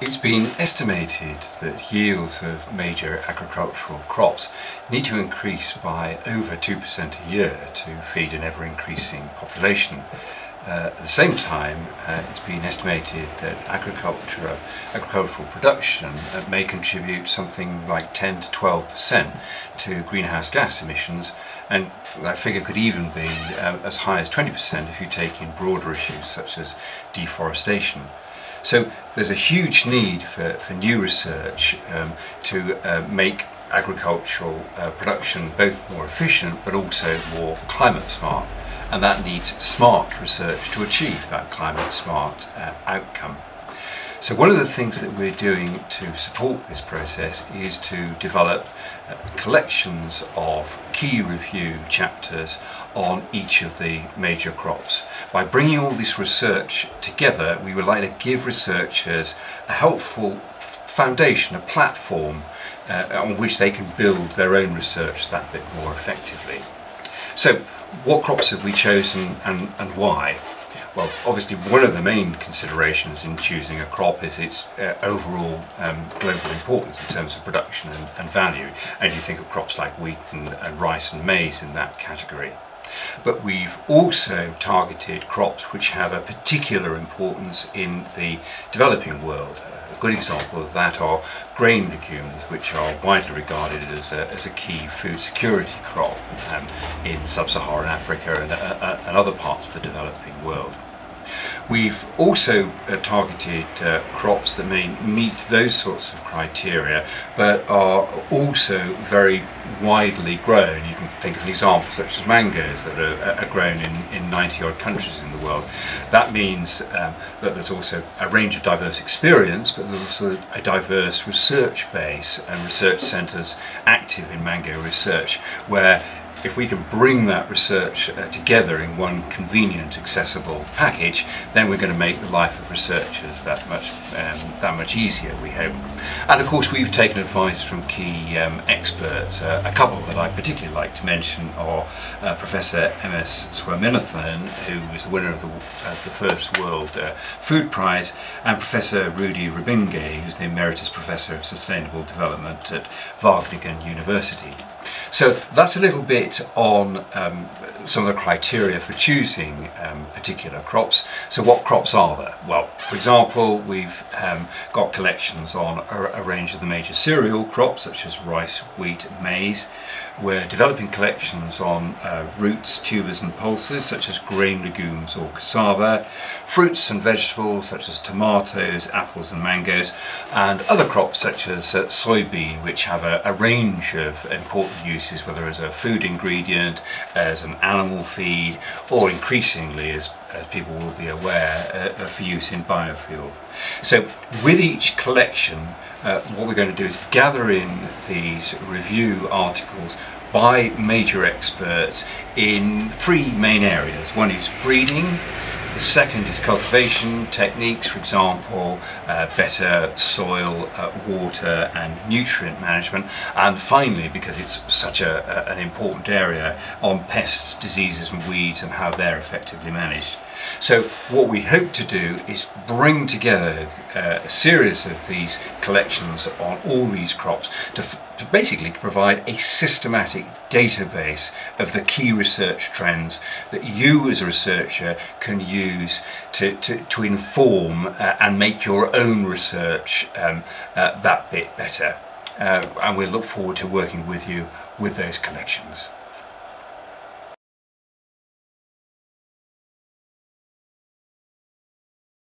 It's been estimated that yields of major agricultural crops need to increase by over 2% a year to feed an ever-increasing population. Uh, at the same time, uh, it's been estimated that agriculture, agricultural production uh, may contribute something like 10 to 12% to greenhouse gas emissions, and that figure could even be uh, as high as 20% if you take in broader issues such as deforestation. So there's a huge need for, for new research um, to uh, make agricultural uh, production both more efficient but also more climate smart and that needs smart research to achieve that climate smart uh, outcome. So one of the things that we're doing to support this process is to develop uh, collections of key review chapters on each of the major crops. By bringing all this research together, we would like to give researchers a helpful foundation, a platform uh, on which they can build their own research that bit more effectively. So what crops have we chosen and, and why? Well, obviously one of the main considerations in choosing a crop is its uh, overall um, global importance in terms of production and, and, value. And you think of crops like wheat and, and rice and maize in that category. But we've also targeted crops which have a particular importance in the developing world. A good example of that are grain legumes, which are widely regarded as a, as a key food security crop um, in sub-Saharan Africa and, uh, uh, and other parts of the developing world. We've also uh, targeted uh, crops that may meet those sorts of criteria but are also very widely grown. You can think of an example such as mangoes that are, are grown in, in 90 odd countries in the world. That means um, that there's also a range of diverse experience but there's also a diverse research base and research centres active in mango research where if we can bring that research uh, together in one convenient, accessible package, then we're going to make the life of researchers that much um, that much easier, we hope. And of course, we've taken advice from key um, experts. Uh, a couple that I particularly like to mention are uh, Professor M.S. Swaminathan, who was the winner of the, the first World uh, Food Prize, and Professor Rudy Rabbinge, who's the Emeritus Professor of Sustainable Development at Wageningen University. So that's a little bit on um, some of the criteria for choosing um, particular crops. So what crops are there? Well, for example, we've um, got collections on a, a, range of the major cereal crops such as rice, wheat, maize. We're developing collections on uh, roots, tubers and pulses such as grain legumes or cassava, fruits and vegetables such as tomatoes, apples and mangoes, and other crops such as uh, soybean which have a, a range of important uses whether as a food as an animal feed, or increasingly, as, as people will be aware, uh, for use in biofuel. So with each collection, uh, what we're going to do is gather in these review articles by major experts in three main areas. One is breeding, the second is cultivation techniques, for example, uh, better soil, uh, water and nutrient management. And finally, because it's such a, a, an important area, on pests, diseases and weeds and how they're effectively managed. So what we hope to do is bring together uh, a series of these collections on all these crops to, to basically to provide a systematic database of the key research trends that you as a researcher can use to, to, to inform uh, and make your own research um, uh, that bit better. Uh, and we look forward to working with you with those collections.